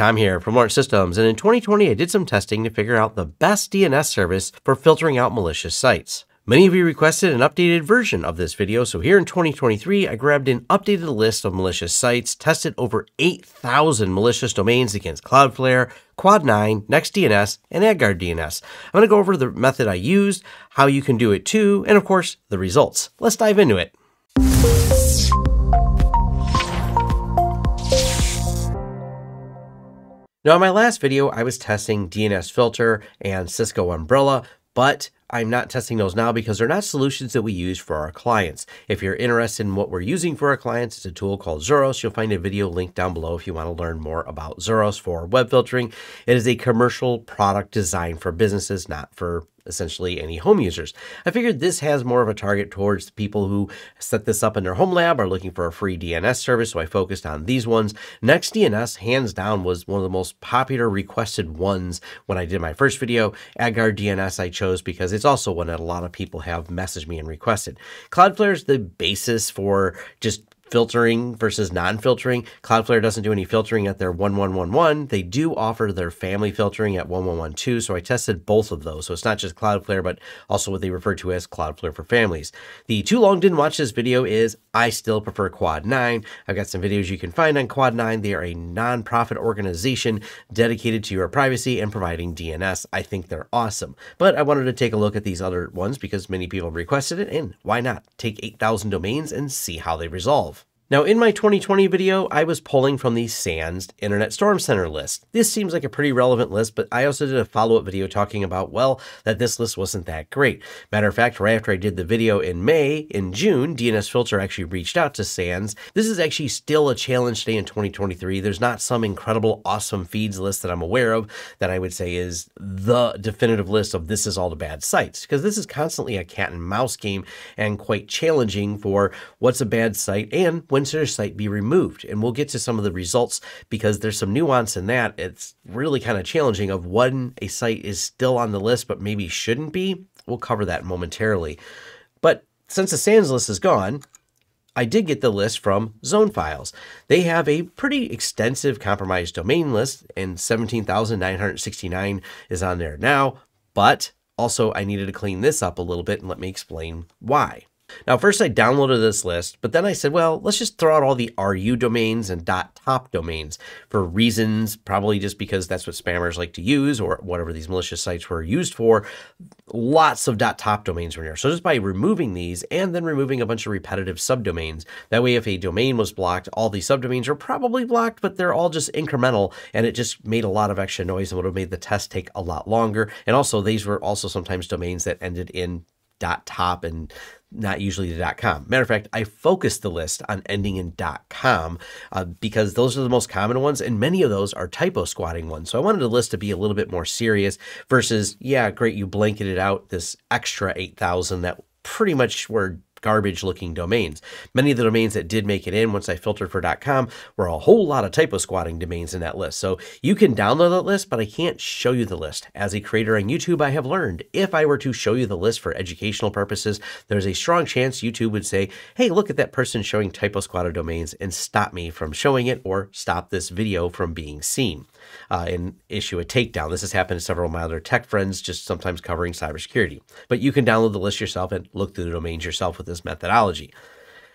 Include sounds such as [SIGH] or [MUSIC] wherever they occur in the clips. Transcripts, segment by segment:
Tom here from Lawrence Systems, and in 2020 I did some testing to figure out the best DNS service for filtering out malicious sites. Many of you requested an updated version of this video, so here in 2023 I grabbed an updated list of malicious sites, tested over 8,000 malicious domains against Cloudflare, Quad9, NextDNS, and AdGuard DNS. I'm going to go over the method I used, how you can do it too, and of course, the results. Let's dive into it. Now, in my last video, I was testing DNS Filter and Cisco Umbrella, but I'm not testing those now because they're not solutions that we use for our clients. If you're interested in what we're using for our clients, it's a tool called Zorus. You'll find a video linked down below if you want to learn more about Zorus for web filtering. It is a commercial product designed for businesses, not for essentially any home users. I figured this has more of a target towards the people who set this up in their home lab, are looking for a free DNS service, so I focused on these ones. NextDNS, hands down, was one of the most popular requested ones when I did my first video. AdGuard DNS I chose because it's also one that a lot of people have messaged me and requested. Cloudflare is the basis for just filtering versus non-filtering. Cloudflare doesn't do any filtering at their 1111. They do offer their family filtering at 1112. So I tested both of those. So it's not just Cloudflare, but also what they refer to as Cloudflare for families. The too long didn't watch this video is I still prefer Quad 9. I've got some videos you can find on Quad 9. They are a non-profit organization dedicated to your privacy and providing DNS. I think they're awesome. But I wanted to take a look at these other ones because many people requested it and why not take 8,000 domains and see how they resolve. Now, in my 2020 video, I was pulling from the SANS Internet Storm Center list. This seems like a pretty relevant list, but I also did a follow-up video talking about, well, that this list wasn't that great. Matter of fact, right after I did the video in May, in June, DNS Filter actually reached out to SANS. This is actually still a challenge today in 2023. There's not some incredible, awesome feeds list that I'm aware of that I would say is the definitive list of this is all the bad sites, because this is constantly a cat and mouse game and quite challenging for what's a bad site and when a site be removed? And we'll get to some of the results because there's some nuance in that. It's really kind of challenging of when a site is still on the list but maybe shouldn't be. We'll cover that momentarily. But since the SANS list is gone, I did get the list from Zone Files. They have a pretty extensive compromised domain list, and 17,969 is on there now. But also, I needed to clean this up a little bit, and let me explain why. Now, first I downloaded this list, but then I said, well, let's just throw out all the RU domains and .top domains for reasons, probably just because that's what spammers like to use or whatever these malicious sites were used for. Lots of .top domains were here. So just by removing these and then removing a bunch of repetitive subdomains, that way if a domain was blocked, all the subdomains are probably blocked, but they're all just incremental and it just made a lot of extra noise and would have made the test take a lot longer. And also these were also sometimes domains that ended in .top and not usually the .com. Matter of fact, I focused the list on ending in .com uh, because those are the most common ones, and many of those are typo squatting ones. So I wanted the list to be a little bit more serious versus, yeah, great, you blanketed out this extra 8,000 that pretty much were garbage looking domains. Many of the domains that did make it in once I filtered for .com were a whole lot of typo squatting domains in that list. So you can download that list, but I can't show you the list. As a creator on YouTube, I have learned if I were to show you the list for educational purposes, there's a strong chance YouTube would say, hey, look at that person showing typo squatted domains and stop me from showing it or stop this video from being seen uh, and issue a takedown. This has happened to several of my other tech friends, just sometimes covering cybersecurity. But you can download the list yourself and look through the domains yourself with this methodology.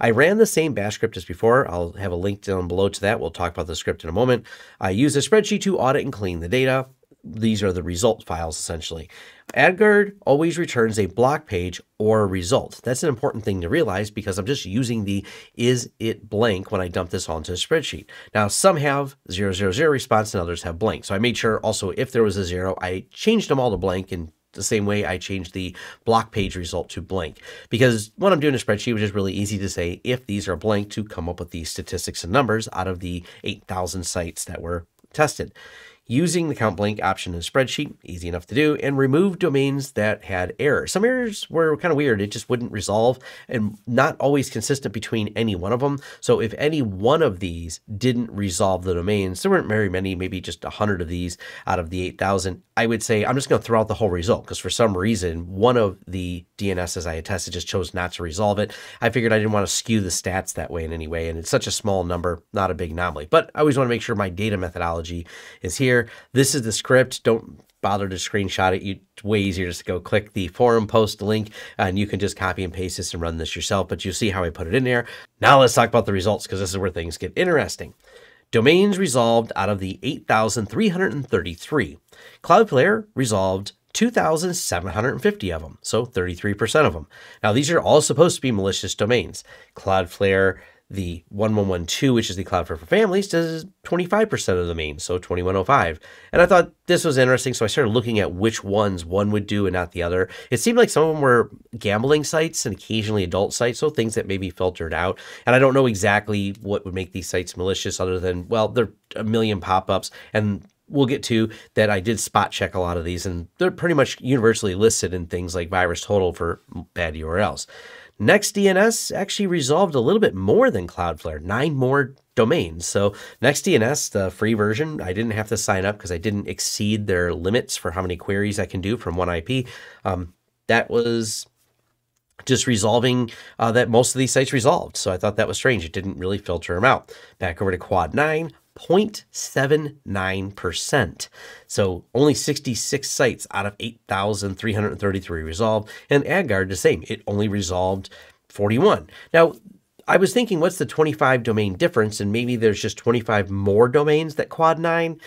I ran the same bash script as before. I'll have a link down below to that. We'll talk about the script in a moment. I use a spreadsheet to audit and clean the data these are the result files essentially. AdGuard always returns a block page or a result. That's an important thing to realize because I'm just using the is it blank when I dump this onto a spreadsheet. Now some have 000 response and others have blank. So I made sure also if there was a zero, I changed them all to blank and the same way I changed the block page result to blank because when I'm doing a spreadsheet, which is really easy to say if these are blank to come up with the statistics and numbers out of the 8,000 sites that were tested. Using the count blank option in the spreadsheet, easy enough to do, and remove domains that had errors. Some errors were kind of weird. It just wouldn't resolve and not always consistent between any one of them. So if any one of these didn't resolve the domains, there weren't very many, maybe just 100 of these out of the 8,000, I would say I'm just going to throw out the whole result because for some reason, one of the DNSs I had tested just chose not to resolve it. I figured I didn't want to skew the stats that way in any way. And it's such a small number, not a big anomaly. But I always want to make sure my data methodology is here. This is the script. Don't bother to screenshot it. It's way easier just to go click the forum post link and you can just copy and paste this and run this yourself. But you see how I put it in there. Now let's talk about the results because this is where things get interesting. Domains resolved out of the 8,333. Cloudflare resolved 2,750 of them, so 33% of them. Now, these are all supposed to be malicious domains. Cloudflare, the 1112, which is the Cloudflare for Families, does 25% of the domains, so 2105. And I thought this was interesting, so I started looking at which ones one would do and not the other. It seemed like some of them were gambling sites and occasionally adult sites, so things that may be filtered out. And I don't know exactly what would make these sites malicious other than, well, they're a million pop ups and we'll get to that I did spot check a lot of these, and they're pretty much universally listed in things like VirusTotal for bad URLs. NextDNS actually resolved a little bit more than Cloudflare, nine more domains. So NextDNS, the free version, I didn't have to sign up because I didn't exceed their limits for how many queries I can do from one IP. Um, that was just resolving uh, that most of these sites resolved. So I thought that was strange. It didn't really filter them out. Back over to Quad 9, 0.79%. So only 66 sites out of 8,333 resolved. And AdGuard, the same. It only resolved 41. Now, I was thinking, what's the 25 domain difference? And maybe there's just 25 more domains that Quad 9.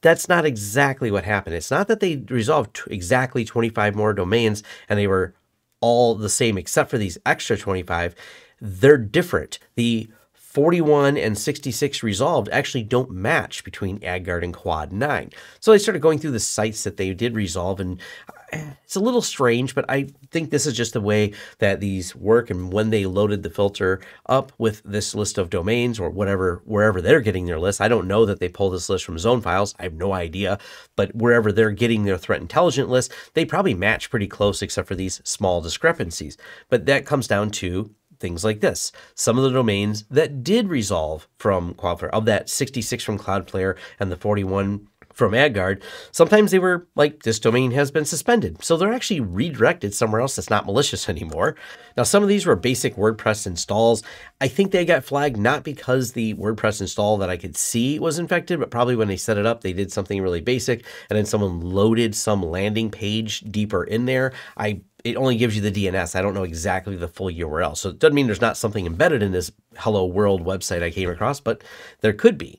That's not exactly what happened. It's not that they resolved exactly 25 more domains and they were all the same except for these extra 25. They're different. The 41 and 66 resolved actually don't match between AdGuard and Quad 9. So I started going through the sites that they did resolve, and uh, it's a little strange, but I think this is just the way that these work. And when they loaded the filter up with this list of domains or whatever, wherever they're getting their list, I don't know that they pull this list from zone files. I have no idea, but wherever they're getting their threat intelligent list, they probably match pretty close except for these small discrepancies. But that comes down to things like this. Some of the domains that did resolve from Cloudflare, of that 66 from Cloudflare and the 41 from AdGuard, sometimes they were like, this domain has been suspended. So they're actually redirected somewhere else that's not malicious [LAUGHS] anymore. Now, some of these were basic WordPress installs. I think they got flagged not because the WordPress install that I could see was infected, but probably when they set it up, they did something really basic and then someone loaded some landing page deeper in there. I it only gives you the DNS. I don't know exactly the full URL. So it doesn't mean there's not something embedded in this Hello World website I came across, but there could be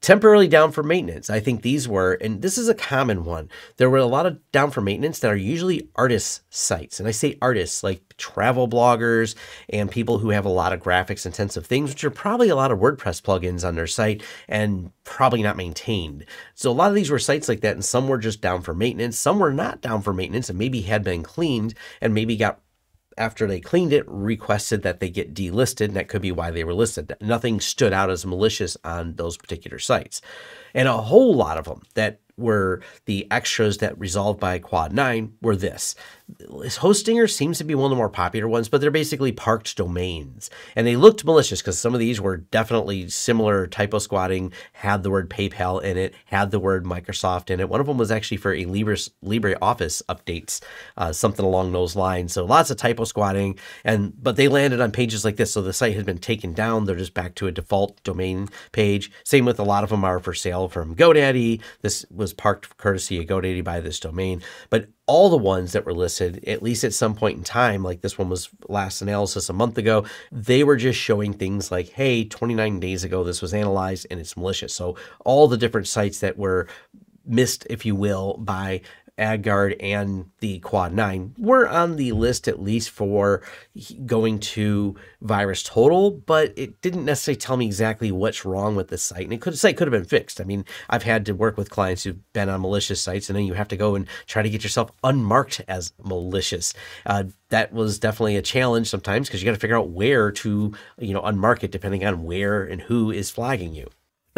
temporarily down for maintenance. I think these were, and this is a common one. There were a lot of down for maintenance that are usually artists' sites. And I say artists like travel bloggers and people who have a lot of graphics intensive things, which are probably a lot of WordPress plugins on their site and probably not maintained. So a lot of these were sites like that, and some were just down for maintenance. Some were not down for maintenance and maybe had been cleaned and maybe got after they cleaned it, requested that they get delisted, and that could be why they were listed. Nothing stood out as malicious on those particular sites. And a whole lot of them that were the extras that resolved by Quad 9 were this. Hostinger seems to be one of the more popular ones, but they're basically parked domains. And they looked malicious because some of these were definitely similar typo squatting, had the word PayPal in it, had the word Microsoft in it. One of them was actually for a Libre, LibreOffice updates, uh, something along those lines. So lots of typo squatting, and but they landed on pages like this. So the site had been taken down. They're just back to a default domain page. Same with a lot of them are for sale from GoDaddy. This was parked courtesy of GoDaddy by this domain. But all the ones that were listed, at least at some point in time, like this one was last analysis a month ago, they were just showing things like, hey, 29 days ago, this was analyzed and it's malicious. So all the different sites that were missed, if you will, by AdGuard and the Quad 9 were on the list at least for going to Virus Total, but it didn't necessarily tell me exactly what's wrong with the site. And it could site could have been fixed. I mean, I've had to work with clients who've been on malicious sites, and then you have to go and try to get yourself unmarked as malicious. Uh, that was definitely a challenge sometimes because you got to figure out where to, you know, unmark it depending on where and who is flagging you.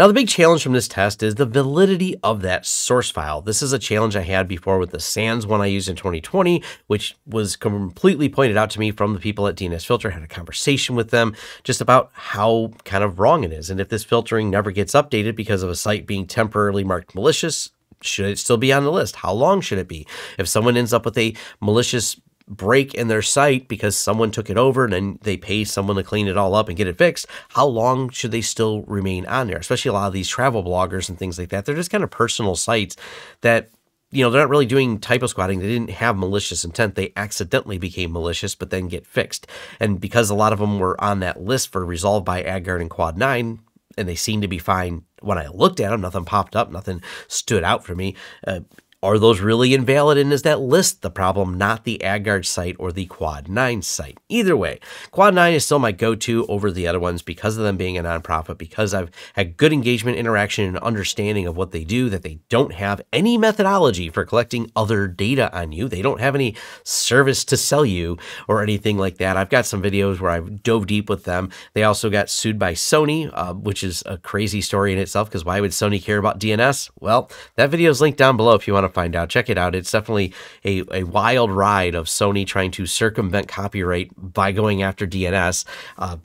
Now, the big challenge from this test is the validity of that source file. This is a challenge I had before with the SANS one I used in 2020, which was completely pointed out to me from the people at DNS Filter. I had a conversation with them just about how kind of wrong it is. And if this filtering never gets updated because of a site being temporarily marked malicious, should it still be on the list? How long should it be? If someone ends up with a malicious break in their site because someone took it over and then they pay someone to clean it all up and get it fixed, how long should they still remain on there? Especially a lot of these travel bloggers and things like that. They're just kind of personal sites that you know, they're not really doing typo squatting. They didn't have malicious intent. They accidentally became malicious, but then get fixed. And because a lot of them were on that list for resolved by AdGuard and Quad 9, and they seemed to be fine when I looked at them, nothing popped up, nothing stood out for me. Uh, are those really invalid? And is that list the problem, not the AdGuard site or the Quad 9 site? Either way, Quad 9 is still my go to over the other ones because of them being a nonprofit, because I've had good engagement, interaction, and understanding of what they do, that they don't have any methodology for collecting other data on you. They don't have any service to sell you or anything like that. I've got some videos where I've dove deep with them. They also got sued by Sony, uh, which is a crazy story in itself because why would Sony care about DNS? Well, that video is linked down below if you want to find out. Check it out. It's definitely a, a wild ride of Sony trying to circumvent copyright by going after DNS. Uh,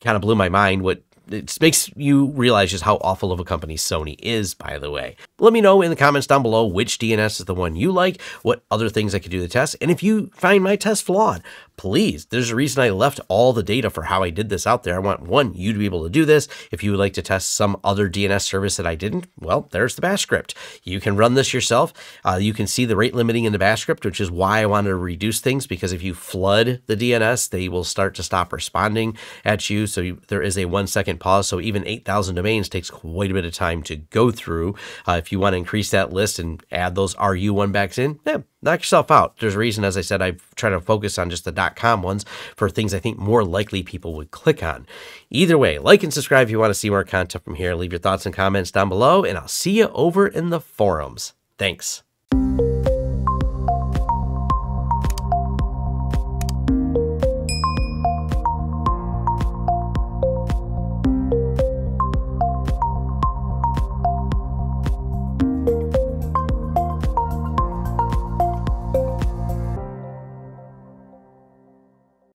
kind of blew my mind what it makes you realize just how awful of a company Sony is, by the way. Let me know in the comments down below which DNS is the one you like, what other things I could do the test, and if you find my test flawed, please. There's a reason I left all the data for how I did this out there. I want one, you to be able to do this. If you would like to test some other DNS service that I didn't, well, there's the bash script. You can run this yourself. Uh, you can see the rate limiting in the bash script, which is why I wanted to reduce things because if you flood the DNS, they will start to stop responding at you. So you, there is a one second pause. So even 8,000 domains takes quite a bit of time to go through. Uh, if you want to increase that list and add those RU1 backs in, yeah, knock yourself out. There's a reason, as I said, I try to focus on just the dot .com ones for things I think more likely people would click on. Either way, like and subscribe if you want to see more content from here. Leave your thoughts and comments down below, and I'll see you over in the forums. Thanks.